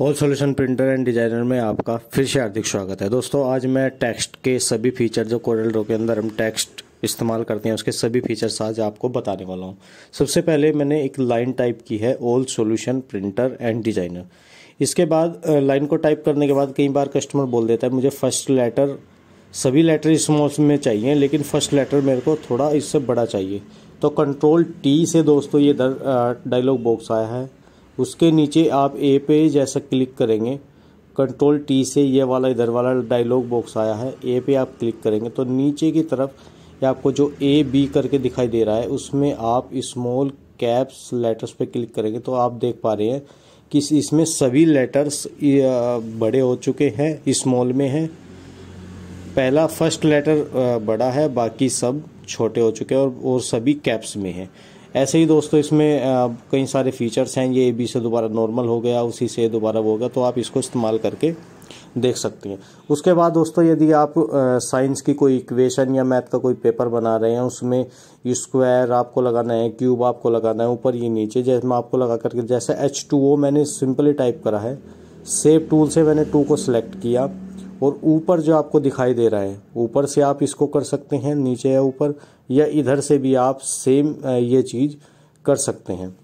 All solution printer and designer में आपका फिर से हार्दिक स्वागत है। दोस्तों, आज मैं टेक्स्ट के सभी फीचर जो कोरल ड्रो के अंदर हम टेक्स्ट इस्तेमाल करते हैं, उसके सभी फीचर्स आज आपको बताने वाला हूँ। सबसे पहले मैंने एक लाइन टाइप की है all solution printer and designer इसके बाद लाइन को टाइप करने के बाद कई बार कस्टमर बोल देता है, मुझे फ़र्स्ट लेटर सभी लेटर इस स्मॉल में चाहिए, लेकिन फ़र्स्ट लेटर मेरे को थोड़ा इससे बड़ा चाहिए। तो कंट्रोल टी से दोस्तों, ये डायलॉग बॉक्स आया है। उसके नीचे आप ए पे जैसा क्लिक करेंगे कंट्रोल टी से ये वाला इधर वाला डायलॉग बॉक्स आया है ए पे आप क्लिक करेंगे तो नीचे की तरफ़ ये आपको जो ए बी करके दिखाई दे रहा है उसमें आप स्मॉल कैप्स लेटर्स पे क्लिक करेंगे तो आप देख पा रहे हैं कि इसमें सभी लेटर्स बड़े हो चुके हैं स्मॉल में हैं। पहला फ़र्स्ट लेटर बड़ा है बाकी सब छोटे हो चुके हैं और, और सभी कैप्स में हैं। ऐसे ही दोस्तों, इसमें कई सारे फीचर्स हैं। ये ए बी से दोबारा नॉर्मल हो गया, उसी से दोबारा हो गया तो आप इसको इस्तेमाल करके देख सकते हैं। उसके बाद दोस्तों, यदि आप साइंस की कोई इक्वेशन या मैथ का कोई पेपर बना रहे हैं, उसमें स्क्वायर आपको लगाना है क्यूब आपको लगाना है, ऊपर ये नीचे, जैसे मैं आपको लगा करके, जैसे एच टू ओ मैंने सिंपली टाइप करा है। सेव टूल से मैंने टू को सिलेक्ट किया। और ऊपर जो आपको दिखाई दे रहा है, ऊपर से आप इसको कर सकते हैं, नीचे या ऊपर, या इधर से भी आप सेम ये चीज़ कर सकते हैं।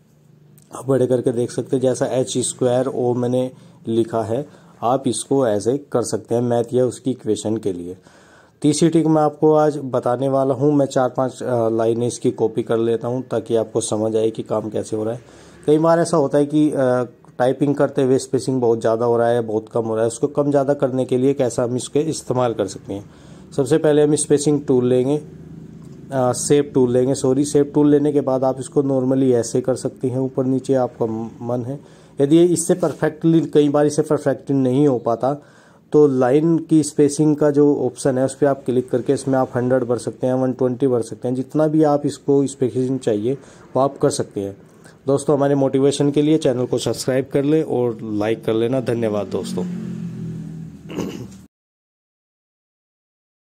आप बड़े करके देख सकते हैं, जैसा एच स्क्वायर ओ मैंने लिखा है, आप इसको ऐसे कर सकते हैं, मैथ या उसकी इक्वेशन के लिए। तीसरी टिक मैं आपको आज बताने वाला हूँ, मैं चार पाँच लाइनें इसकी कॉपी कर लेता हूँ, ताकि आपको समझ आए कि काम कैसे हो रहा है। कई बार ऐसा होता है कि टाइपिंग करते हुए स्पेसिंग बहुत ज़्यादा हो रहा है, बहुत कम हो रहा है, उसको कम ज़्यादा करने के लिए कैसा हम इसके इस्तेमाल कर सकते हैं? सबसे पहले हम स्पेसिंग टूल लेंगे। सेप टूल लेंगे सॉरी सेप टूल लेने के बाद आप इसको नॉर्मली ऐसे कर सकते हैं, ऊपर नीचे आपका मन है। यदि इससे परफेक्टली कई बार इससे परफेक्टली नहीं हो पाता तो लाइन की स्पेसिंग का जो ऑप्शन है, उस पर आप क्लिक करके इसमें आप हंड्रेड भर सकते हैं वन ट्वेंटी भर सकते हैं। जितना भी आप इसको स्पेसिंग चाहिए, वो आप कर सकते हैं। दोस्तों, हमारे मोटिवेशन के लिए चैनल को सब्सक्राइब कर ले और लाइक कर लेना। धन्यवाद दोस्तों।